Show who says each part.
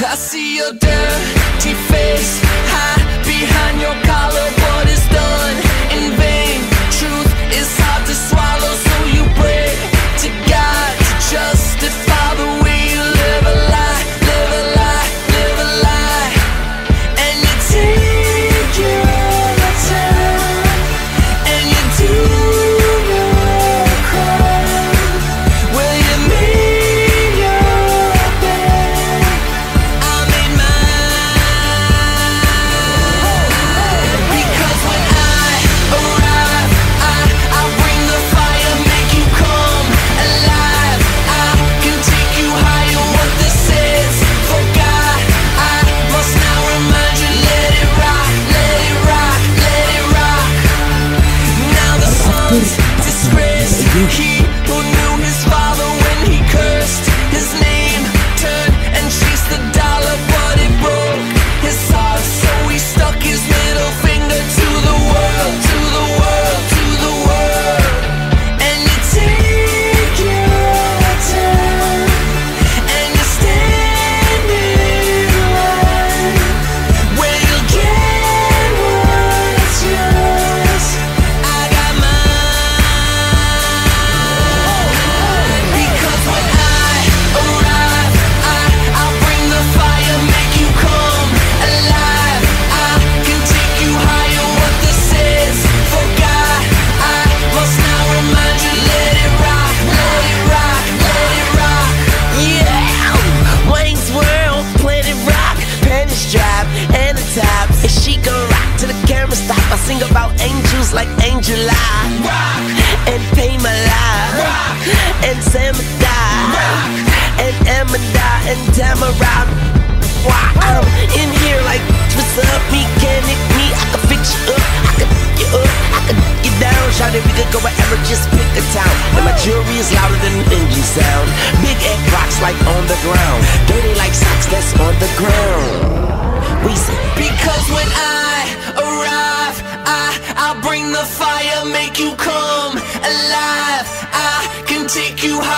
Speaker 1: I see your dirty face high behind your collar. like Angel Eye. you high.